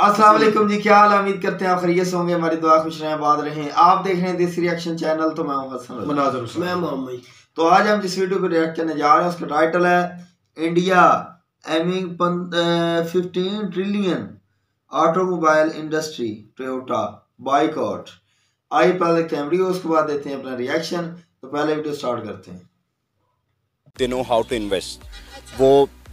अस्सलाम वालेकुम जी क्या हाल उम्मीद करते हैं आप खैरियत से होंगे हमारी दुआ खुश रहें आबाद रहें। आप देख रहे हैं देसी रिएक्शन चैनल तो मैं हूँ हसन। हुसैन। मैं मोहम्मद। तो आज हम जिस वीडियो पर रिएक्ट करने जा रहे हैं उसका टाइटल है India aiming fifteen trillion automobile industry Toyota buyout आइए पहले देखते हैं वीडियो उसके बाद देते हैं अपना रिएक्शन तो पहले वीडियो स्टार्ट करते हैं। They know how to invest वो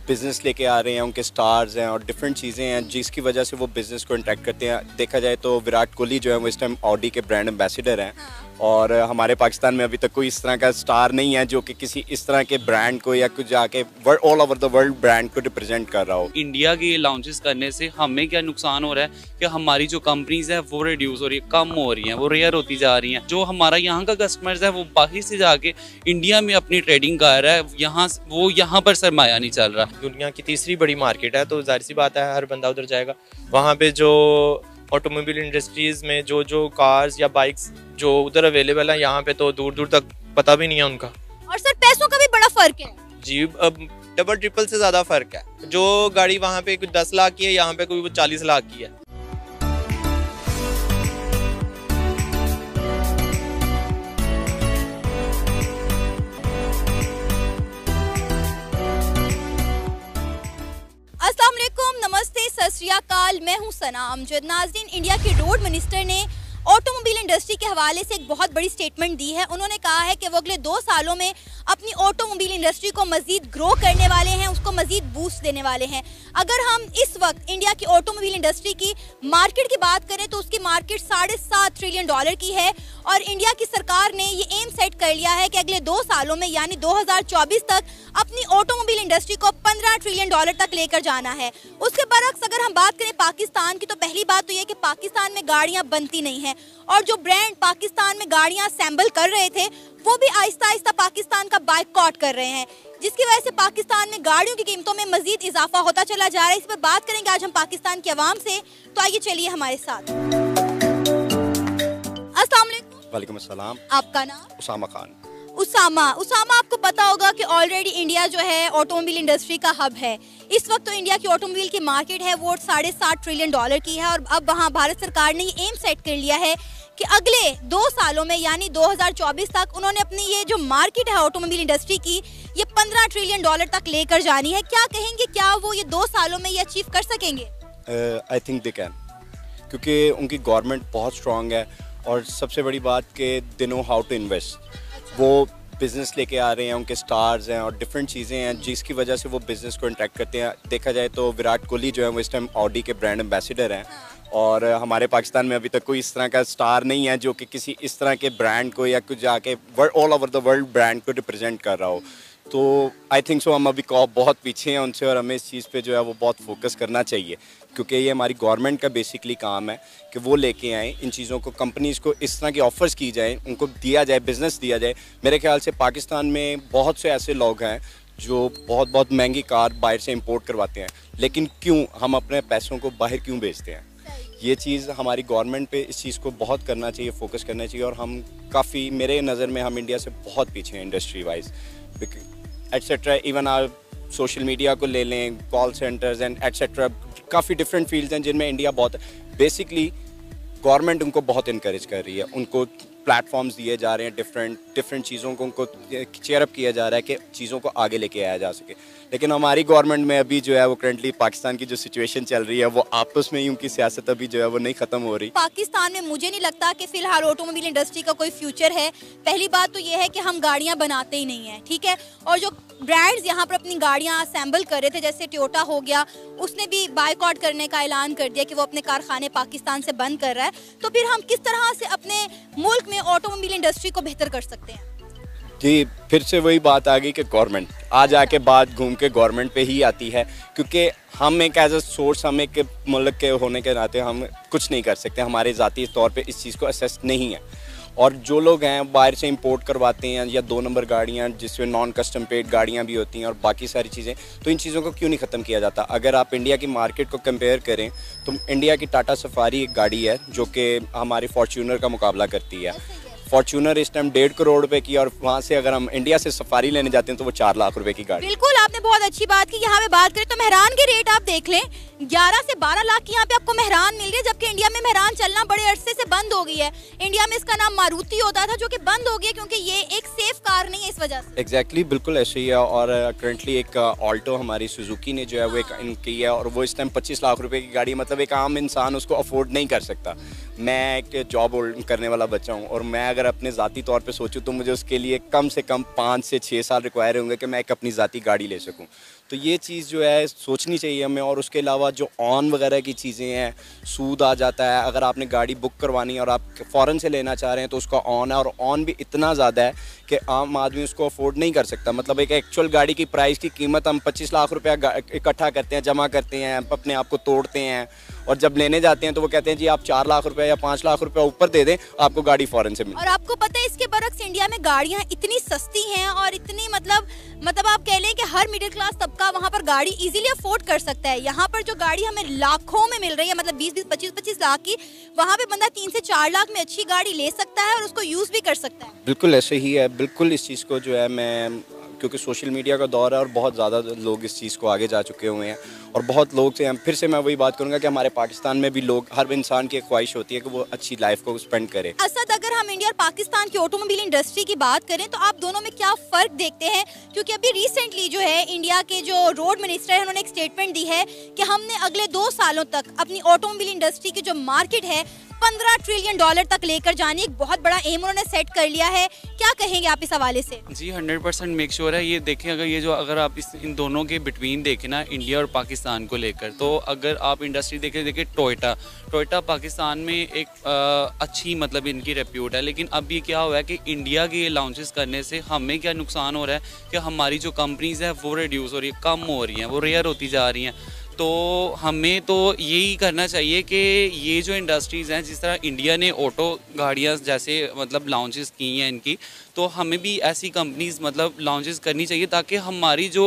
बिज़नेस लेके आ रहे हैं, उनके स्टार्स हैं और डिफरेंट चीज़ें हैं जिसकी वजह से वो बिज़नेस को इंटरेक्ट करते हैं। देखा जाए तो विराट कोहली जो है वो इस टाइम ऑडी के ब्रांड एम्बेसडर हैं। और हमारे पाकिस्तान में अभी तक कोई इस तरह का स्टार नहीं है जो कि किसी इस तरह के ब्रांड को या कुछ जाके all over the world brand को रिप्रेजेंट कर रहा हो। इंडिया के लॉन्चेस करने से हमें क्या नुकसान हो रहा है कि हमारी जो कंपनीज़ है वो रिड्यूस हो रही है कम हो रही हैं वो रेयर होती जा रही हैं। जो हमारा यहाँ का कस्टमर्स है वो बाहर से जाके इंडिया में अपनी ट्रेडिंग कर रहा है यहाँ वो यहाँ पर सरमाया नहीं चल रहा। दुनिया की तीसरी बड़ी मार्केट है तो ज़ाहिर सी बात है हर बंदा उधर जाएगा। वहाँ पे जो ऑटोमोबाइल इंडस्ट्रीज़ में जो जो कार्स या बाइक्स जो उधर अवेलेबल है यहाँ पे तो दूर दूर तक पता भी नहीं है उनका। और सर पैसों का भी बड़ा फ़र्क है। जी अब डबल ट्रिपल से ज़्यादा फ़र्क है। जो गाड़ी वहाँ पे कुछ दस लाख की है यहाँ पे कोई चालीस लाख की है। मैं हूँ सना अमजद नाजरीन, इंडिया के रोड मिनिस्टर ने ऑटोमोबाइल इंडस्ट्री के हवाले से एक बहुत बड़ी स्टेटमेंट दी है। उन्होंने कहा है कि वो अगले दो सालों में अपनी ऑटोमोबाइल इंडस्ट्री को मजीद ग्रो करने वाले हैं, उसको मजीद बूस्ट देने वाले हैं। अगर हम इस वक्त इंडिया की ऑटोमोबाइल इंडस्ट्री की मार्केट की बात करें तो उसकी मार्केट साढ़े सात ट्रिलियन डॉलर की है और इंडिया की सरकार ने ये एम सेट कर लिया है कि अगले दो सालों में, यानी 2024 तक अपनी ऑटोमोबाइल इंडस्ट्री को 15 ट्रिलियन डॉलर तक लेकर जाना है। उसके बरक्स अगर हम बात करें पाकिस्तान की तो पहली बात तो ये कि पाकिस्तान में गाड़ियाँ बनती नहीं हैं और जो ब्रांड पाकिस्तान में गाड़ियाँ असेंबल कर रहे थे वो भी आहिस्ता आहिस्ता पाकिस्तान का बाइकआउट कर रहे हैं। जिसकी वजह से पाकिस्तान में गाड़ियों की कीमतों में मजीद इजाफा होता चला जा रहा है। इस पर बात करेंगे आज हम पाकिस्तान की आवाम से। तो आइए चलिए हमारे साथ। वालेकुम। अस्सलाम। आपका नाम? उसामा खान। उसामा। उसामा आपको पता होगा कि ऑलरेडी इंडिया जो है ऑटोमोबाइल इंडस्ट्री का हब है। इस वक्त तो इंडिया की ऑटोमोबाइल की मार्केट है वो साढ़े सात ट्रिलियन डॉलर की है। और अब वहाँ भारत सरकार ने ये एम सेट कर लिया है कि अगले दो सालों में यानी 2024 तक उन्होंने अपनी ये जो मार्केट है ऑटोमोबाइल इंडस्ट्री की ये 15 ट्रिलियन डॉलर तक लेकर जानी है। क्या कहेंगे क्या वो ये दो सालों में ये अचीव कर सकेंगे? आई थिंक दे कैन क्योंकि उनकी गवर्नमेंट बहुत स्ट्रांग है और सबसे बड़ी बात कि they know how to invest वो बिज़नेस लेके आ रहे हैं उनके स्टार्स हैं और डिफरेंट चीज़ें हैं जिसकी वजह से वो बिज़नेस को इंट्रैक्ट करते हैं। देखा जाए तो विराट कोहली जो है वो इस टाइम ऑडी के ब्रांड एम्बेसडर हैं। और हमारे पाकिस्तान में अभी तक कोई इस तरह का स्टार नहीं है जो कि किसी इस तरह के ब्रांड को या कुछ जाके all over the world brand को रिप्रेजेंट कर रहा हो। तो आई थिंक सो हम अभी बहुत पीछे हैं उनसे और हमें इस चीज़ पे जो है वो बहुत फोकस करना चाहिए। क्योंकि ये हमारी गवर्नमेंट का बेसिकली काम है कि वो लेके आएँ, इन चीज़ों को कंपनीज़ को इस तरह की ऑफ़र्स की जाए, उनको दिया जाए बिज़नेस दिया जाए। मेरे ख्याल से पाकिस्तान में बहुत से ऐसे लोग हैं जो बहुत बहुत महँगी कार बाहर से इम्पोर्ट करवाते हैं। लेकिन क्यों हम अपने पैसों को बाहर क्यों बेचते हैं? ये चीज़ हमारी गवर्नमेंट पे इस चीज़ को बहुत करना चाहिए फोकस करना चाहिए और हम काफ़ी, मेरे नज़र में हम इंडिया से बहुत पीछे हैं industry wise etcetera even are social media को ले लें कॉल सेंटर्स एंड एट्सेट्रा काफ़ी डिफरेंट फील्ड्स हैं जिनमें इंडिया बहुत बेसिकली गवर्नमेंट उनको बहुत इनक्रेज कर रही है. उनको प्लेटफॉर्म्स दिए जा रहे हैं डिफरेंट डिफरेंट चीज़ों को, उनको चेयरअप किया जा रहा है कि चीज़ों को आगे लेके आया जा सके। लेकिन हमारी गवर्नमेंट में अभी जो है वो करंटली पाकिस्तान की जो सिचुएशन चल रही है, वो आपस में ही उनकी सियासत अभी जो है वो नहीं ख़त्म हो रही। पाकिस्तान में मुझे नहीं लगता कि फ़िलहाल ऑटोमोबाइल इंडस्ट्री का कोई फ्यूचर है। पहली बात तो ये है कि हम गाड़ियाँ बनाते ही नहीं हैं, ठीक है? और जो ब्रांड्स यहाँ पर अपनी गाड़ियाँ असेंबल कर रहे थे, जैसे टोयोटा हो गया, उसने भी बाइकआउट करने का ऐलान कर दिया कि वो अपने कारखाने पाकिस्तान से बंद कर रहा है। तो फिर हम किस तरह से अपने मुल्क में ऑटोमोबाइल इंडस्ट्री को बेहतर कर सकते हैं। जी, फिर से वही बात आ गई कि गवर्नमेंट आज आके बात घूम के गवर्नमेंट पे ही आती है, क्योंकि हम एक एज अ सोर्स हम एक मुल्क के होने के नाते हम कुछ नहीं कर सकते, हमारे ज़ाती तौर पे इस चीज़ को असेस नहीं है। और जो लोग हैं, बाहर से इंपोर्ट करवाते हैं या दो नंबर गाड़ियाँ, जिसमें नॉन कस्टम पेड गाड़ियाँ भी होती हैं और बाकी सारी चीज़ें तो इन चीज़ों को क्यों नहीं ख़त्म किया जाता? अगर आप इंडिया की मार्केट को कंपेयर करें तो इंडिया की टाटा सफारी एक गाड़ी है, जो कि हमारे फॉर्चूनर का मुकाबला करती है। फॉर्चूनर इस टाइम डेढ़ करोड़ रुपए की और वहाँ से अगर हम इंडिया से सफारी लेने जाते हैं तो वो चार लाख रुपए की गाड़ी बिल्कुल, आपने बहुत अच्छी बात की। यहाँ पे बात करें तो मेहरान के रेट आप देख लें। 11 से 12 लाख की यहाँ पे आपको मेहरान मिल रही जबकि इंडिया में मेहरान चलना बड़े अरसे से बंद हो गई है। इंडिया में इसका नाम मारुति होता था जो कि बंद हो गया क्योंकि ये एक सेफ़ कार नहीं है इस वजह से। एग्जैक्टली exactly, बिल्कुल ऐसे ही है और करंटली एक ऑल्टो हमारी सुजुकी ने जो है वो एक इनकी है और वो इस टाइम 25 लाख रुपए की गाड़ी मतलब एक आम इंसान उसको अफोर्ड नहीं कर सकता। मैं एक जॉब होल्ड करने वाला बच्चा हूँ और मैं अगर अपने ज़ाती तौर पे सोचूं तो मुझे उसके लिए कम से कम पाँच से छः साल रिक्वायर होंगे कि मैं एक अपनी ज़ाती गाड़ी ले सकूँ। तो ये चीज़ जो है, सोचनी चाहिए हमें और उसके अलावा जो ऑन वगैरह की चीज़ें हैं, सूद आ जाता है। अगर आपने गाड़ी बुक करवानी है और आप फ़ौरन से लेना चाह रहे हैं तो उसका ऑन है और ऑन भी इतना ज़्यादा है कि आम आदमी उसको अफोर्ड नहीं कर सकता। मतलब एक एक्चुअल गाड़ी की प्राइस की कीमत हम 25 लाख रुपया इकट्ठा करते हैं, जमा करते हैं, अपने आप को तोड़ते हैं और जब लेने जाते हैं तो वो कहते हैं, जी, आप चार लाख रुपया या पाँच लाख रुपया ऊपर दे दें, आपको गाड़ी फॉरन से मिले और आपको पता है इसके बरक्स इंडिया में गाड़ियाँ इतनी सस्ती हैं और इतनी मतलब मतलब आप कह लें कि हर मिडिल क्लास तबका वहाँ पर गाड़ी इजीली अफोर्ड कर सकता है। यहाँ पर जो गाड़ी हमें लाखों में मिल रही है मतलब बीस बीस, पच्चीस पच्चीस लाख की, वहाँ पे बंदा तीन से चार लाख में अच्छी गाड़ी ले सकता है और उसको यूज़ भी कर सकता है। बिल्कुल ऐसे ही है, बिल्कुल इस चीज़ को जो है मैं क्योंकि सोशल मीडिया का दौर है और बहुत ज़्यादा लोग इस चीज़ को आगे जा चुके हुए हैं और बहुत लोग से हम फिर से मैं वही बात करूँगा कि हमारे पाकिस्तान में भी लोग, हर इंसान की ख्वाहिश होती है कि वो अच्छी लाइफ को स्पेंड करे। असद, अगर हम इंडिया और पाकिस्तान की ऑटोमोबाइल इंडस्ट्री की बात करें तो आप दोनों में क्या फ़र्क देखते हैं? क्योंकि अभी रिसेंटली जो है, इंडिया के जो रोड मिनिस्टर है, उन्होंने एक स्टेटमेंट दी है कि हमने अगले दो सालों तक अपनी ऑटोमोबाइल इंडस्ट्री की जो मार्केट है पंद्रह ट्रिलियन डॉलर तक लेकर जाने एक बहुत बड़ा एम उन्होंने सेट कर लिया है। क्या कहेंगे आप इस हवाले से? जी हंड्रेड परसेंट मेक श्योर है। ये देखें अगर ये जो अगर आप इस इन दोनों के बिटवीन देखें ना इंडिया और पाकिस्तान को लेकर तो अगर आप इंडस्ट्री देखें देखिए टोयटा टोयटा पाकिस्तान में एक आ, अच्छी मतलब इनकी रेप्यूट है। लेकिन अब ये क्या हुआ है कि इंडिया के ये लॉन्चेस करने से हमें क्या नुकसान हो रहा है कि हमारी जो कंपनीज़ हैं वो रिड्यूस हो रही है कम हो रही हैं वो रेयर होती जा रही हैं। तो हमें तो यही करना चाहिए कि ये जो इंडस्ट्रीज़ हैं, जिस तरह इंडिया ने ऑटो गाड़ियाँ जैसे मतलब लॉन्चेस की हैं इनकी तो हमें भी ऐसी कंपनीज़ मतलब लॉन्चेस करनी चाहिए ताकि हमारी जो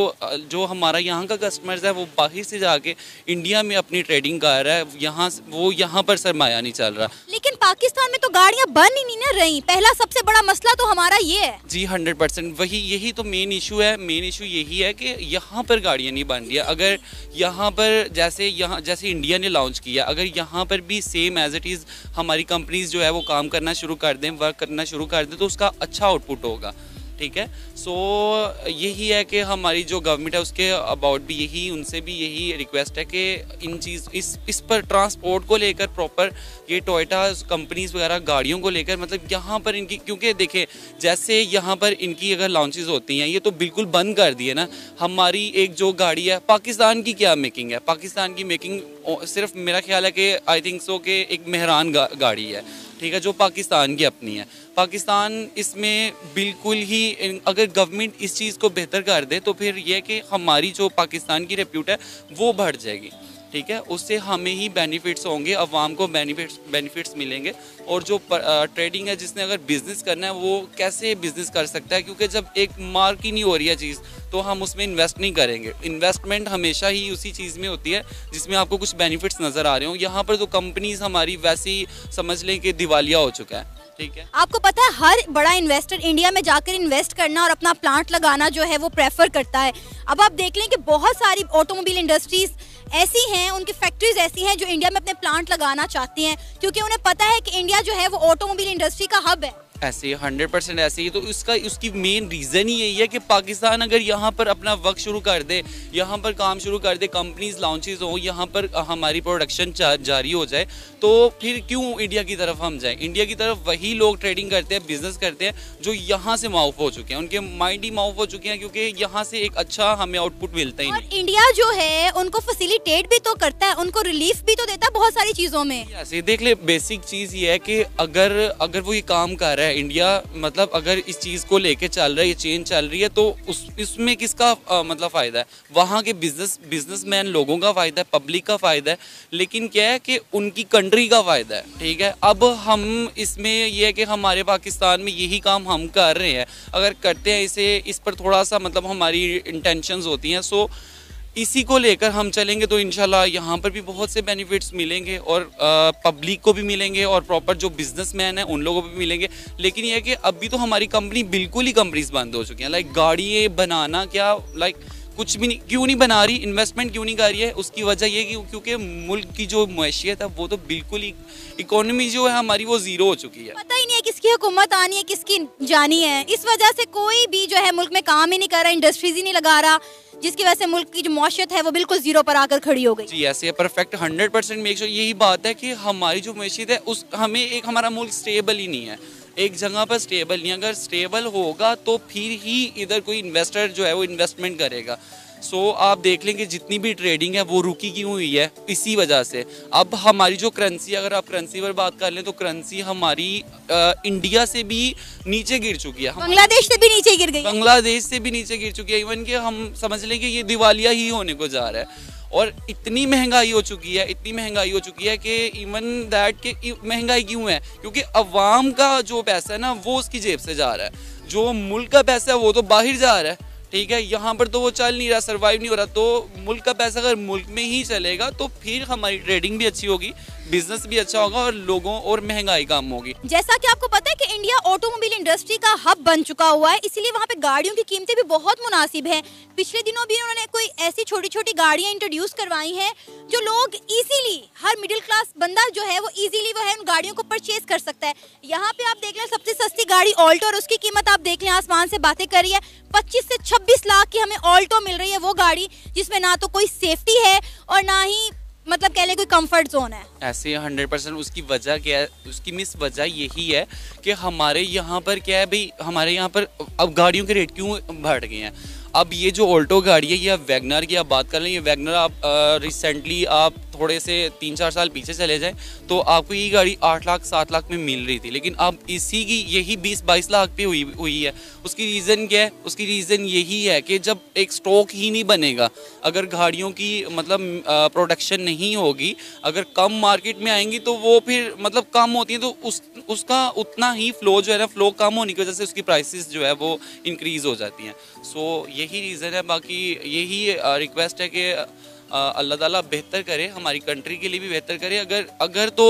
जो हमारा यहाँ का कस्टमर्स है वो बाहर से जाके इंडिया में अपनी ट्रेडिंग कर रहा है यहाँ वो यहाँ पर सरमाया नहीं चल रहा। लेकिन पाकिस्तान में तो गाड़ियाँ बन ही नहीं ना रही। पहला सबसे बड़ा मसला तो हमारा ये है। जी हंड्रेड परसेंट वही यही तो मेन इशू है। मेन इशू यही है कि यहाँ पर गाड़ियाँ नहीं बन रही है। अगर यहाँ पर जैसे यहाँ जैसे इंडिया ने लॉन्च किया अगर यहाँ पर भी सेम एज इट इज़ हमारी कंपनीज़ जो है वो काम करना शुरू कर दें वर्क करना शुरू कर दें तो उसका अच्छा आउटपुट होगा ठीक है? सो so, यही है कि हमारी जो गवर्नमेंट है उसके अबाउट भी यही उनसे भी यही रिक्वेस्ट है कि इन चीज़ इस इस पर ट्रांसपोर्ट को लेकर प्रॉपर ये टोयोटा कंपनीज़ वगैरह गाड़ियों को लेकर मतलब यहाँ पर इनकी क्योंकि देखें जैसे यहाँ पर इनकी अगर लॉन्चेस होती हैं ये तो बिल्कुल बंद कर दिए ना। हमारी एक जो गाड़ी है पाकिस्तान की क्या मेकिंग है? पाकिस्तान की मेकिंग सिर्फ़ मेरा ख्याल है कि आई थिंक सो कि एक मेहरान गा, गाड़ी है। ठीक है, जो पाकिस्तान की अपनी है। पाकिस्तान इसमें बिल्कुल ही, अगर गवर्नमेंट इस चीज़ को बेहतर कर दे तो फिर यह कि हमारी जो पाकिस्तान की रिप्यूट है, वो बढ़ जाएगी। ठीक है? उससे हमें ही बेनिफिट्स होंगे, अवाम को बेनिफिट्स बेनिफिट्स मिलेंगे। और जो ट्रेडिंग है, जिसने अगर बिज़नेस करना है, वो कैसे बिज़नेस कर सकता है? क्योंकि जब एक मार्क ही नहीं हो रही है चीज़ तो हम उसमें इन्वेस्ट नहीं करेंगे। इन्वेस्टमेंट हमेशा ही उसी चीज़ में होती है, जिसमें आपको कुछ बेनिफिट्स नज़र आ रहे हो। यहाँ पर तो कंपनीज़ हमारी वैसे ही समझ लें कि दिवालिया हो चुका है, ठीक है? आपको पता है, हर बड़ा इन्वेस्टर इंडिया में जाकर इन्वेस्ट करना और अपना प्लांट लगाना जो है, वो प्रेफर करता है। अब आप देख लें कि बहुत सारी ऑटोमोबाइल इंडस्ट्रीज़ ऐसी हैं, उनकी फैक्ट्रीज ऐसी हैं जो इंडिया में अपने प्लांट लगाना चाहती हैं, क्योंकि उन्हें पता है कि इंडिया जो है वो ऑटोमोबाइल इंडस्ट्री का हब है। ऐसे हंड्रेड परसेंट ऐसे ही। तो इसका उसकी मेन रीज़न ही यही है कि पाकिस्तान अगर यहाँ पर अपना वर्क शुरू कर दे यहाँ पर काम शुरू कर दे कंपनीज़ लॉन्चेज हो यहाँ पर हमारी प्रोडक्शन जारी हो जाए तो फिर क्यों इंडिया की तरफ़ हम जाएँ? इंडिया की तरफ़ वही लोग ट्रेडिंग करते हैं बिज़नेस करते हैं जो यहाँ से माउफ हो चुके हैं। उनके माइंड ही माउफ हो चुके हैं क्योंकि यहाँ से एक अच्छा हमें आउटपुट मिलता ही नहीं। इंडिया जो है उनको फैसिलिटेट भी तो करता है उनको रिलीफ भी तो देता है बहुत सारी चीज़ों में। ऐसे देख ले बेसिक चीज़ ये है कि अगर अगर वो ये काम कर रहा है इंडिया मतलब अगर इस चीज़ को लेके चल रहा है ये चेंज चल रही है तो उस इसमें किसका आ, मतलब फ़ायदा है? वहाँ के बिज़नेस बिजनेसमैन लोगों का फ़ायदा है पब्लिक का फ़ायदा है लेकिन क्या है कि उनकी कंट्री का फ़ायदा है ठीक है? अब हम इसमें यह है कि हमारे पाकिस्तान में यही काम हम कर रहे हैं। अगर करते हैं इसे इस पर थोड़ा सा मतलब हमारी इंटेंशंस होती हैं सो इसी को लेकर हम चलेंगे तो इनशाला यहाँ पर भी बहुत से बेनिफिट्स मिलेंगे और पब्लिक को भी मिलेंगे और प्रॉपर जो बिजनेसमैन है, उन लोगों को भी मिलेंगे। लेकिन यह है कि अभी तो हमारी कंपनी बिल्कुल ही कंपनीज़ बंद हो चुकी हैं। लाइक गाड़ियाँ बनाना क्या लाइक कुछ भी नहीं, क्यों नहीं बना रही इन्वेस्टमेंट क्यों नहीं कर रही है? उसकी वजह ये कि क्योंकि मुल्क की जो मैशियत है, वो तो बिल्कुल ही इकोनॉमी जो है हमारी वो ज़ीरो हो चुकी है। पता ही नहीं है किसकी हुकूमत आनी है, किसकी जानी है। इस वजह से कोई भी जो है मुल्क में काम ही नहीं कर रहा इंडस्ट्रीज़ ही नहीं लगा रहा। जिसकी वजह से मुल्क की जो मौशियत है वो बिल्कुल ज़ीरो पर आकर खड़ी हो गई। जी, ऐसे perfect hundred percent make sure यही बात है कि हमारी जो मैशियत है, उस, हमें एक हमारा मुल्क स्टेबल ही नहीं है। एक जगह पर स्टेबल नहीं अगर स्टेबल होगा तो फिर ही इधर कोई इन्वेस्टर जो है वो इन्वेस्टमेंट करेगा। सो so, आप देख लेंगे जितनी भी ट्रेडिंग है वो रुकी क्यों हुई है? इसी वजह से। अब हमारी जो करेंसी अगर आप करेंसी पर बात कर लें तो करेंसी हमारी आ, इंडिया से भी नीचे गिर चुकी है। बांग्लादेश से भी नीचे गिर गई बांग्लादेश से भी नीचे गिर चुकी है। इवन कि हम समझ लें कि ये दिवालिया ही होने को जा रहा है। और इतनी महँगाई हो चुकी है इतनी महँगाई हो चुकी है कि इवन दैट के महँगाई क्यों है? क्योंकि अवाम का जो पैसा है ना वो उसकी जेब से जा रहा है। जो मुल्क का पैसा है वो तो बाहर जा रहा है। ठीक है, यहाँ पर तो वो चल नहीं रहा सर्वाइव नहीं हो रहा तो मुल्क का पैसा अगर मुल्क में ही चलेगा तो फिर हमारी ट्रेडिंग भी अच्छी होगी। बिज़नेस भी अच्छा होगा और लोगों और महँगाई कम होगी। जैसा कि आपको पता है कि इंडिया ऑटोमोबाइल इंडस्ट्री का हब बन चुका हुआ है, इसीलिए वहाँ पे गाड़ियों की कीमतें भी बहुत मुनासिब है। पिछले दिनों भी उन्होंने कोई ऐसी छोटी छोटी गाड़ियाँ इंट्रोड्यूस करवाई हैं, जो लोग इजीली हर मिडिल क्लास बंदा जो है, वो इजीली वो है उन गाड़ियों को परचेज कर सकता है। यहाँ पे आप देख लें सबसे सस्ती गाड़ी ऑल्टो और उसकी कीमत आप देख लें, आसमान से बातें कर रही है। पच्चीस से छब्बीस लाख की हमें ऑल्टो मिल रही है वो गाड़ी, जिसमें ना तो कोई सेफ्टी है और ना ही मतलब कह ले कोई कंफर्ट जोन है। ऐसे हंड्रेड परसेंट उसकी वजह क्या है, उसकी मिस वजह यही है कि हमारे यहाँ पर क्या है भाई, हमारे यहाँ पर अब गाड़ियों के रेट क्यों बढ़ गए हैं? अब ये जो ऑल्टो गाड़ी है, या वैगनर की आप बात कर रहे हैं ये वैगनर आप रिसेंटली आप थोड़े से तीन चार साल पीछे चले जाएँ तो आपको ये गाड़ी आठ लाख, सात लाख में मिल रही थी। लेकिन अब इसी की यही बीस, बाईस लाख पे हुई हुई है। उसकी रीज़न क्या है? उसकी रीज़न यही है कि जब एक स्टॉक ही नहीं बनेगा, अगर गाड़ियों की मतलब प्रोडक्शन नहीं होगी, अगर कम मार्केट में आएँगी तो वो फिर मतलब कम होती है तो उस, उसका उतना ही फ्लो जो है ना फ्लो कम होने की वजह से उसकी प्राइसेस जो है वो इंक्रीज़ हो जाती हैं। सो यही रीज़न है, बाकी यही रिक्वेस्ट है कि अल्लाह ताला बेहतर करे, हमारी कंट्री के लिए भी बेहतर करे। अगर अगर तो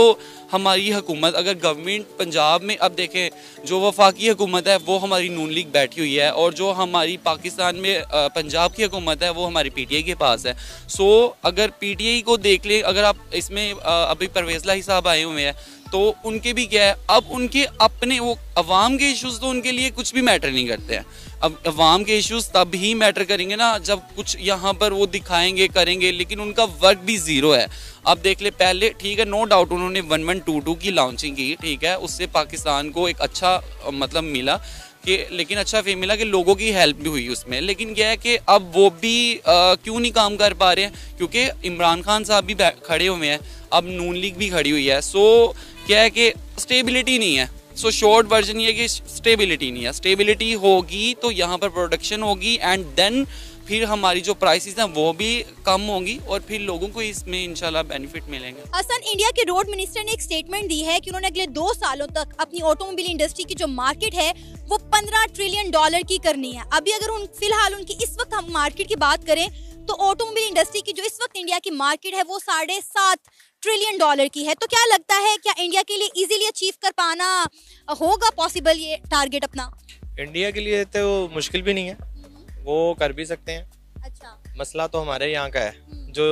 हमारी हुकूमत, अगर गवर्नमेंट पंजाब में, अब देखें, जो वफाकी हुकूमत है, वो हमारी नून लीग बैठी हुई है और जो हमारी पाकिस्तान में पंजाब की हुकूमत है, वो हमारी पीटीआई के पास है। सो अगर पीटीआई को देख लें, अगर आप इसमें अभी परवेज़ ही साहब आए हुए हैं तो उनके भी क्या है, अब उनके अपने वो अवाम के इश्यूज़ तो उनके लिए कुछ भी मैटर नहीं करते हैं। अब अवाम के इश्यूज़ तब ही मैटर करेंगे ना, जब कुछ यहाँ पर वो दिखाएँगे, करेंगे, लेकिन उनका वर्क भी ज़ीरो है। अब देख ले, पहले ठीक है नो डाउट उन्होंने वन वन टू टू की लॉन्चिंग की, ठीक है, उससे पाकिस्तान को एक अच्छा मतलब मिला। कि लेकिन अच्छा फेम मिला कि लोगों की हेल्प भी हुई उसमें। लेकिन क्या है कि अब वो भी क्यों नहीं काम कर पा रहे हैं? क्योंकि इमरान खान साहब भी खड़े हुए हैं। अब नून लीग भी खड़ी हुई है। सो क्या है कि स्टेबिलिटी नहीं है। सो शॉर्ट वर्जन ये कि स्टेबिलिटी नहीं है। स्टेबिलिटी होगी तो यहाँ पर प्रोडक्शन होगी एंड देन फिर हमारी जो प्राइसेस हैं वो भी कम होंगी और फिर लोगों को इसमें इंशाल्लाह बेनिफिट मिलेंगे। हसन इंडिया के रोड मिनिस्टर ने एक स्टेटमेंट दी है कि उन्होंने अगले दो सालों तक अपनी ऑटोमोबाइल इंडस्ट्री की जो मार्केट है वो पंद्रह ट्रिलियन डॉलर की करनी है। अभी अगर उन फ़िलहाल उनकी इस वक्त हम मार्केट की बात करें तो ऑटोमोबाइल इंडस्ट्री की जो इस वक्त इंडिया की मार्केट है वो साढ़े सात ट्रिलियन डॉलर की है। तो क्या लगता है क्या इंडिया के लिए इजीली अचीव कर पाना होगा पॉसिबल ये टारगेट अपना? इंडिया के लिए तो मुश्किल भी नहीं है। वो कर भी सकते हैं। अच्छा। मसला तो हमारे यहाँ का है। जो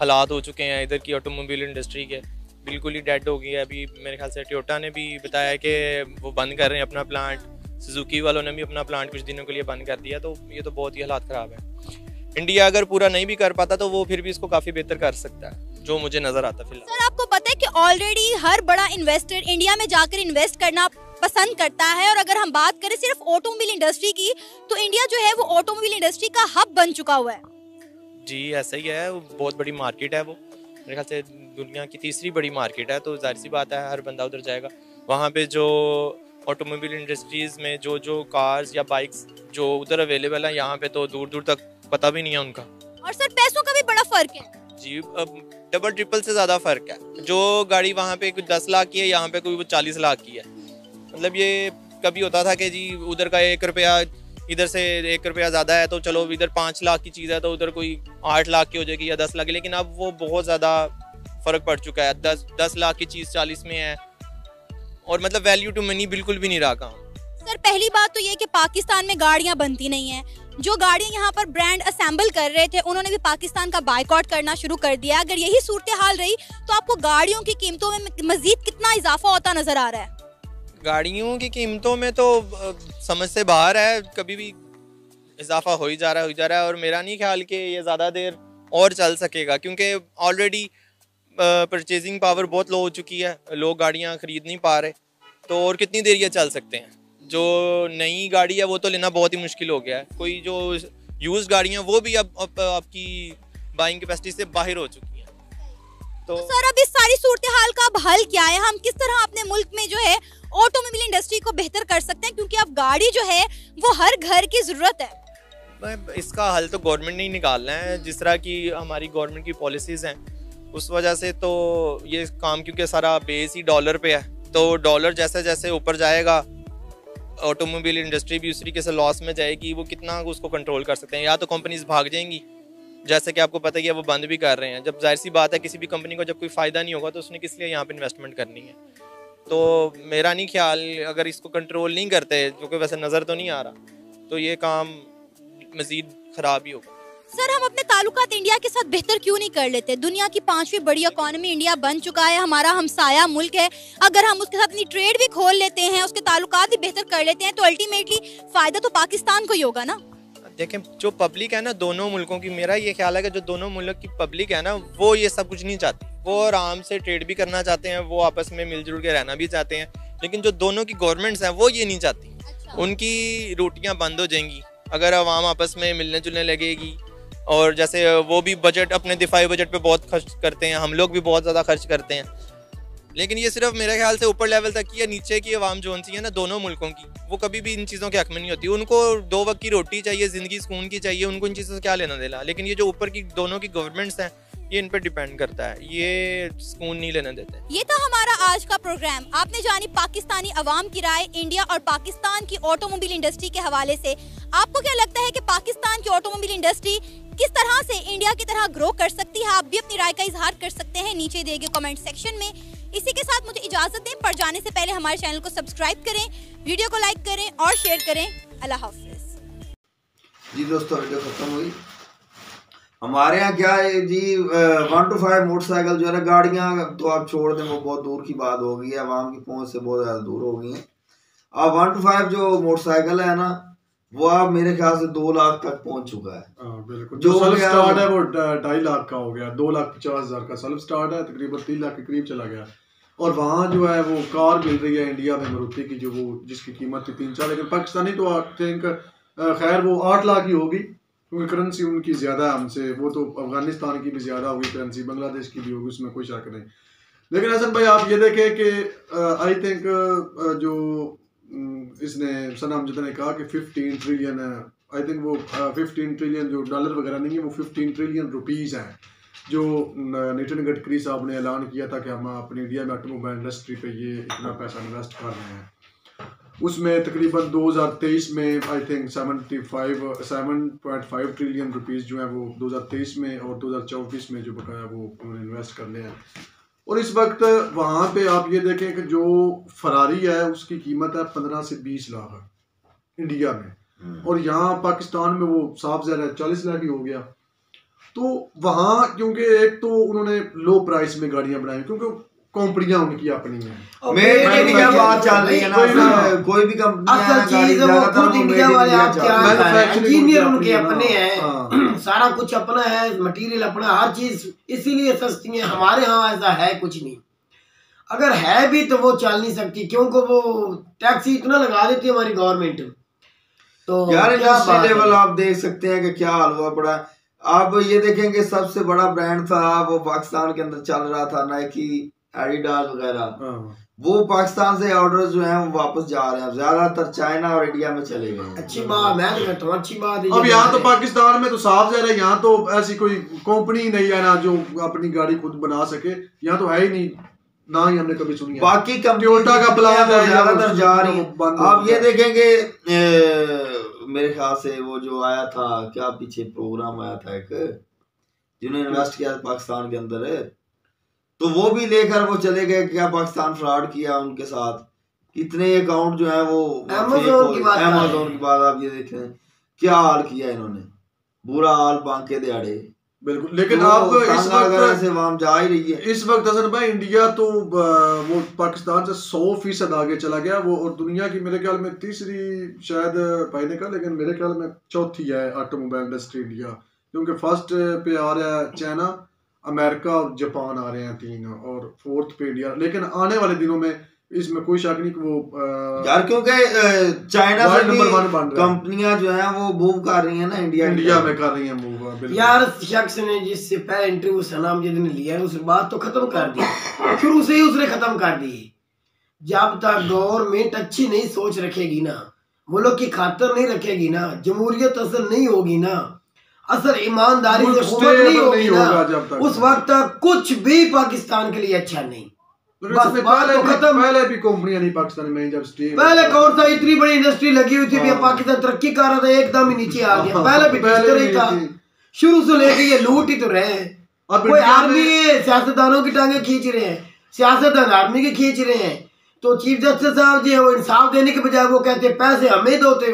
हालात हो चुके हैं इधर की ऑटोमोबाइल इंडस्ट्री के बिल्कुल ही डेड हो गई है। अभी मेरे ख्याल से टोयोटा ने भी बताया कि वो बंद कर रहे हैं अपना प्लांट सुजुकी वालों ने भी अपना प्लांट कुछ दिनों के लिए बंद कर दिया तो ये तो बहुत ही हालात ख़राब है। इंडिया अगर पूरा नहीं भी कर पाता तो वो फिर भी इसको काफ़ी बेहतर कर सकता है जो मुझे नज़र आता फ़िलहाल। सर आपको पता है कि ऑलरेडी हर बड़ा इन्वेस्टर इंडिया में जाकर इन्वेस्ट करना पसंद करता है और अगर हम बात करें सिर्फ़ ऑटोमोबाइल इंडस्ट्री की तो इंडिया जो है वो ऑटोमोबाइल इंडस्ट्री का हब बन चुका हुआ है। जी ऐसा ही है बहुत बड़ी मार्केट है वो। मेरे ख्याल से दुनिया की तीसरी बड़ी मार्केट है तो ज़ाहिर सी बात है हर बंदा उधर जाएगा। वहाँ पे जो ऑटोमोबाइल इंडस्ट्रीज़ में जो जो कार्स या बाइक्स जो उधर अवेलेबल है यहाँ पे तो दूर दूर तक पता भी नहीं है उनका। और सर पैसों का भी बड़ा फ़र्क है। जी डबल ट्रिपल से ज़्यादा फ़र्क है। जो गाड़ी वहाँ पे कुछ दस लाख की है यहाँ पे कोई वो चालीस लाख की है। मतलब ये कभी होता था कि जी उधर का एक रुपया, इधर से एक रुपया ज़्यादा है तो चलो इधर पाँच लाख की चीज़ है तो उधर कोई आठ लाख की हो जाएगी या दस लाख लेकिन अब वो बहुत ज़्यादा फ़र्क पड़ चुका है। दस दस लाख की चीज़ चालीस में है, और मतलब वैल्यू टू मनी बिल्कुल भी नहीं रहा काम। सर, पहली बात तो ये कि पाकिस्तान में गाड़ियाँ बनती नहीं है। जो गाड़ियाँ यहाँ पर ब्रांड असेंबल कर रहे थे, उन्होंने भी पाकिस्तान का बाइकआउट करना शुरू कर दिया अगर यही सूरत हाल रही तो आपको गाड़ियों की कीमतों में मजीद कितना इजाफा होता नज़र आ रहा है? गाड़ियों की कीमतों में तो समझ से बाहर है कभी भी इजाफा हो ही जा रहा है हो जा रहा है और मेरा नहीं ख्याल कि ये ज़्यादा देर और चल सकेगा क्योंकि ऑलरेडी परचेजिंग पावर बहुत लो हो चुकी है लोग गाड़ियाँ ख़रीद नहीं पा रहे तो और कितनी देर ये चल सकते हैं? जो नई गाड़ी है वो तो लेना बहुत ही मुश्किल हो गया है कोई जो यूज़ गाड़ियाँ वो भी अब, अब आपकी बाइंग कैपेसिटी से बाहर हो चुकी हैं। तो, तो सर अब इस सारी सूरत हाल का अब हल क्या है? हम किस तरह अपने मुल्क में जो है ऑटोमोबाइल इंडस्ट्री को बेहतर कर सकते हैं क्योंकि अब गाड़ी जो है वो हर घर की ज़रूरत है। इसका हल तो गवर्नमेंट ने ही निकालना है जिस तरह की हमारी गवर्नमेंट की पॉलिसीज़ हैं उस वजह से तो ये काम क्योंकि सारा बेस ही डॉलर पे है तो डॉलर जैसे जैसे ऊपर जाएगा ऑटोमोबाइल इंडस्ट्री भी उस तरीके से लॉस में जाएगी वो कितना उसको कंट्रोल कर सकते हैं या तो कंपनीज़ भाग जाएँगी जैसे कि आपको पता ही है वो बंद भी कर रहे हैं जब ज़ाहिर सी बात है किसी भी कंपनी को जब कोई फ़ायदा नहीं होगा तो उसने किस लिए यहाँ पे इन्वेस्टमेंट करनी है। तो मेरा नहीं ख्याल अगर इसको कंट्रोल नहीं करते, क्योंकि वैसे नज़र तो नहीं आ रहा तो ये काम मज़ीद ख़राब ही होगा। सर, हम अपने ताल्लुकात इंडिया के साथ बेहतर क्यों नहीं कर लेते? दुनिया की पांचवी बड़ी इकोनॉमी इंडिया बन चुका है, हमारा हमसाया मुल्क है। अगर हम उसके साथ अपनी ट्रेड भी खोल लेते हैं, उसके ताल्लुकात भी बेहतर कर लेते हैं तो अल्टीमेटली फ़ायदा तो पाकिस्तान को ही होगा ना? देखें जो पब्लिक है ना दोनों मुल्कों की मेरा ये ख्याल है कि जो दोनों मुल्क की पब्लिक है ना वो ये सब कुछ नहीं चाहती। वो आराम से ट्रेड भी करना चाहते हैं वो आपस में मिलजुल के रहना भी चाहते हैं लेकिन जो दोनों की गवर्नमेंट्स हैं वो ये नहीं चाहती। अच्छा। उनकी रोटियाँ बंद हो जाएँगी अगर आवाम आपस में मिलने जुलने लगेगी और जैसे वो भी बजट अपने दिफाई बजट पे बहुत खर्च करते हैं हम लोग भी बहुत ज़्यादा खर्च करते हैं। लेकिन ये सिर्फ़ मेरे ख्याल से ऊपर लेवल तक की या नीचे की आवाम जो सी है ना, दोनों मुल्कों की, वो कभी भी इन चीज़ों के हक में नहीं होती। उनको दो वक्त की रोटी चाहिए, ज़िंदगी सुकून की चाहिए, उनको इन चीज़ों से क्या लेना देना? लेकिन ये जो ऊपर की, दोनों की गवर्नमेंट्स हैं ये इन पर डिपेंड करता है। ये सुकून नहीं लेने देते। ये था हमारा आज का प्रोग्राम। आपने जानी पाकिस्तानी अवाम की राय इंडिया और पाकिस्तान की ऑटोमोबाइल इंडस्ट्री के हवाले से। आपको क्या लगता है कि पाकिस्तान की ऑटोमोबाइल इंडस्ट्री किस तरह से इंडिया की तरह ग्रो कर सकती है? आप भी अपनी राय का इजहार कर सकते हैं नीचे दिए गए कमेंट सेक्शन में। इसी के साथ मुझे इजाज़त दें। पर जाने से पहले हमारे चैनल को सब्सक्राइब करें वीडियो को लाइक करें और शेयर करें। अल्लाह हाफिज। जी दोस्तों वीडियो खत्म हुई। हमारे यहाँ क्या है जी वन टू फाइव मोटरसाइकिल जो है ना गाड़ियाँ तो आप छोड़ दें वो बहुत दूर की बात हो गई है। आवाम की पहुँच से बहुत ज़्यादा दूर हो गई हैं। अब वन टू फाइव जो मोटरसाइकिल है ना वो आप मेरे ख्याल से दो लाख तक पहुँच चुका है। हाँ, बिल्कुल। जो जो स्टार्ट है वो ढाई लाख का हो गया दो लाख पचास हज़ार का सेल्फ स्टार्ट है तकरीबन तीन लाख के करीब चला गया। और वहाँ जो है वो कार मिल रही है इंडिया में मारुति की जो वो जिसकी कीमत थी तीन चार लेकिन पाकिस्तानी तो आई थिंक खैर वो आठ लाख ही होगी। क्योंकि करेंसी उनकी ज़्यादा हमसे। वो तो अफ़गानिस्तान की भी ज़्यादा होगी करेंसी बांग्लादेश की भी होगी, उसमें कोई शक नहीं। लेकिन हसन भाई, आप ये देखें कि आई थिंक जो इसने सना अमजद ने कहा कि 15 ट्रिलियन आई थिंक वो फिफ्टीन ट्रिलियन जो डॉलर वगैरह नहीं है, वो फिफ्टीन ट्रिलियन रुपीज़ हैं। जो नितिन गडकरी साहब ने ऐलान किया था कि हम अपनी इंडिया में ऑटोमोबाइल इंडस्ट्री पे ये इतना पैसा इन्वेस्ट कर रहे हैं। उसमें तकरीबन 2023 में आई थिंक 75 7.5 ट्रिलियन रुपीस जो है वो 2023 में और 2024 में जो बकाया वो उन्होंने इन्वेस्ट करने हैं। और इस वक्त वहाँ पे आप ये देखें कि जो फरारी है उसकी कीमत है 15 से 20 लाख इंडिया में। और यहाँ पाकिस्तान में वो साफ़ ज़्यादा चालीस लाख ही हो गया। तो वहाँ क्योंकि एक तो उन्होंने लो प्राइस में गाड़ियाँ बनाई क्योंकि कंपनियाँ उनकी अपनी हैं। मेड इन इंडिया बात चल रही है ना कोई भी- कंपनी असल चीज़ वो खुद इंडिया वाले आप क्या इंजीनियर उनके अपने हैं। हाँ। सारा कुछ अपना है मटेरियल अपना हर चीज़ इसीलिए सस्ती है। हमारे यहाँ ऐसा है कुछ नहीं। अगर है भी तो वो चल नहीं सकती क्योंकि वो टैक्स ही इतना लगा देती है हमारी गवर्नमेंट तो यार लेवल आप देख सकते हैं कि क्या हाल हुआ पड़ा। आप ये देखेंगे सबसे बड़ा ब्रांड था वो पाकिस्तान के अंदर चल रहा था नाइकी एडिडास वगैरह। हाँ। वो पाकिस्तान से ऑर्डर जो हैं वो वापस जा रहे हैं। ज़्यादातर चाइना और इंडिया में चले गए। अच्छी बात मैं तो कहता हूँ अच्छी बात है अब यहाँ तो पाकिस्तान में तो साफ़ जा रहा है यहाँ तो ऐसी कोई कंपनी नहीं है ना जो अपनी गाड़ी खुद बना सके। यहाँ तो है ही नहीं ना ही हमने कभी सुनी बाकी कंपनी टोयोटा का प्लान ज़्यादातर जा रही हैं। हो आप ये देखेंगे मेरे ख्याल से वो जो आया था क्या पीछे प्रोग्राम आया था एक जिन्होंने इन्वेस्ट किया पाकिस्तान के अंदर। तो वो भी लेकर वो चले गए क्या पाकिस्तान फ्रॉड किया उनके साथ। कितने अकाउंट जो है वो Amazon की बात हैं। अमेजोन की बात आप ये देखें क्या हाल किया इन्होंने? बुरा हाल बांके दिहाड़े। बिल्कुल लेकिन तो आप इस वक्त ऐसे वाम जा ही रही है। इस वक्त हसन भाई इंडिया तो वो पाकिस्तान से सौ फ़ीसद आगे चला गया। वो और दुनिया की मेरे ख्याल में तीसरी शायद भाई ने कहा लेकिन मेरे ख्याल में चौथी है ऑटोमोबाइल इंडस्ट्री इंडिया। क्योंकि फ़र्स्ट पे आ रहा है चाइना अमेरिका और जापान आ रहे हैं तीन और फोर्थ पे इंडिया। लेकिन आने वाले दिनों में इसमें कोई शक नहीं कि वो अ, यार क्योंकि चाइना कंपनियाँ जो है वो मूव कर रही है ना इंडिया इंडिया में कर रही है मूव यार शख्स ने जिससे पहले इंटरव्यू सनाम जिद ने लिया है उस बात तो खत्म कर दी। शुरू से ही उसने खत्म कर दी। जब तक गवर्नमेंट अच्छी नहीं सोच रखेगी ना मुल्क की खातर नहीं रखेगी ना जमहूरियत असल नहीं होगी ना असल ईमानदारी से नहीं होगी ना। जब तक। उस वक्त तक कुछ भी पाकिस्तान के लिए अच्छा नहीं। लेकिन बस पहले तो भी खत्म। पहले भी कंपनियाँ नहीं पाकिस्तान में जब स्टे पहले कौन सा इतनी बड़ी इंडस्ट्री लगी हुई थी हाँ। पाकिस्तान तरक्की कर रहा था एकदम ही नीचे आ गया। पहले भी पहले ही था? शुरू से लेके ये लूट ही तो रहे हैं। कोई आर्मी सियासतदानों की टांगे खींच रहे हैं। सियासतदान आर्मी की खींच रहे हैं। तो चीफ जस्टिस साहब जी वो इंसाफ देने के बजाय वो कहते पैसे हमें दो ते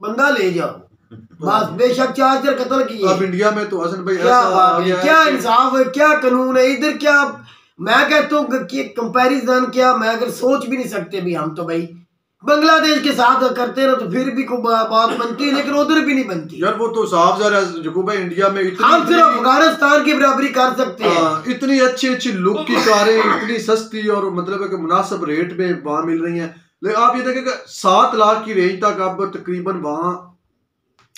बंदा ले जाओ। बस बेशक चार चार कत्ल अब इंडिया में तो हसन भाई क्या ऐसा बात है क्या इंसाफ है क्या कानून है इधर क्या मैं कहता हूँ कि कंपैरिजन क्या मैं अगर सोच भी नहीं सकते भी हम तो भाई। बांग्लादेश के साथ करते ना तो फिर भी बात बनती है लेकिन उधर भी नहीं बनती। यार वो तो साफ़ जा रहा है भाई इंडिया में इतनी हम सिर्फ़ अफ़गानिस्तान की बराबरी कर सकते हैं। हाँ, इतनी अच्छी अच्छी लुक की कारें इतनी सस्ती और मतलब है कि मुनासिब रेट में वहाँ मिल रही हैं। लेकिन आप ये देखें कि सात लाख की रेंज तक आप तकरीबन वहाँ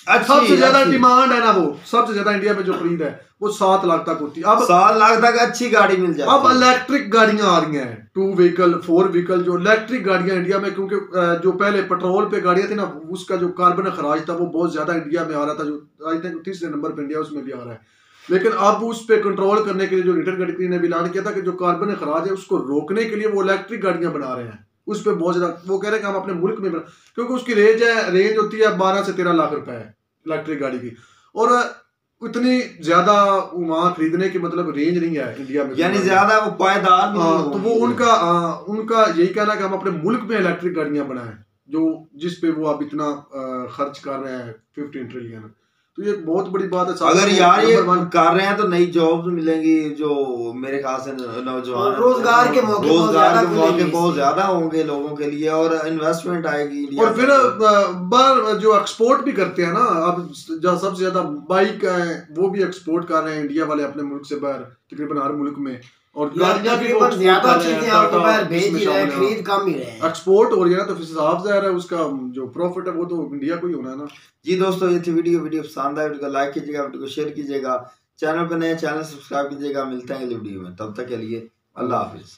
सबसे ज़्यादा डिमांड है ना वो। सबसे ज़्यादा इंडिया में जो खरीद है वो सात लाख तक होती है। अब सात लाख तक अच्छी गाड़ी मिल जाती अब इलेक्ट्रिक गाड़ियाँ आ रही हैं। टू व्हीकल फोर व्हीकल जो इलेक्ट्रिक गाड़ियाँ इंडिया में क्योंकि जो पहले पेट्रोल पे गाड़ियाँ थी ना उसका जो कार्बन खराज था वो बहुत ज़्यादा इंडिया में आ रहा था। जो आई थिंक तीसरे नंबर पर इंडिया उसमें भी आ रहा है। लेकिन अब उस पर कंट्रोल करने के लिए जो रिटर्न गडकरी ने भी ऐलान किया था कि जो कार्बन खराज है उसको रोकने के लिए वो इलेक्ट्रिक गाड़ियाँ बना रहे हैं। उस पर बहुत ज़्यादा वो कह रहे हैं कि हम अपने मुल्क में बना क्योंकि उसकी रेंज है रेंज होती है बारह से तेरह लाख रुपए। है इलेक्ट्रिक गाड़ी की। और इतनी ज़्यादा वहाँ खरीदने की मतलब रेंज नहीं है इंडिया में। यानी ज़्यादा वो पायदार हाँ, तो वो उनका आ, उनका यही कहना है कि हम अपने मुल्क में इलेक्ट्रिक गाड़ियाँ बनाए जो जिस पे वो आप इतना आ, खर्च कर रहे हैं फिफ्टीन ट्रिलियन तो ये बहुत बड़ी बात है अगर यार ये कर रहे हैं तो नई जॉब्स मिलेंगी जो मेरे ख्याल से नौजवान रोज़गार के मौके बहुत रोज़गार ज़्यादा के मौके बहुत ज़्यादा होंगे लोगों के लिए और इन्वेस्टमेंट आएगी और फिर बाहर जो एक्सपोर्ट भी करते हैं ना अब जहाँ सबसे ज़्यादा बाइक है वो भी एक्सपोर्ट कर रहे हैं इंडिया वाले अपने मुल्क से बाहर तकरीबन हर मुल्क में। और गाड़ियाँ भी ज़्यादा चीज़ें आपको टाटा बाहर भेज ही रहे हैं। खरीद कम ही रहे। हैं एक्सपोर्ट हो गया ना तो फिर साफ़ ज़ाहिर है उसका जो प्रॉफिट है वो तो इंडिया को ही होना है ना। जी दोस्तों ये थी वीडियो वीडियो पसंद आए वीडियो को लाइक कीजिएगा वीडियो को शेयर कीजिएगा। चैनल पर नए चैनल सब्सक्राइब कीजिएगा। मिलते हैं अगली वीडियो में। तब तक के लिए अल्लाह हाफिज़।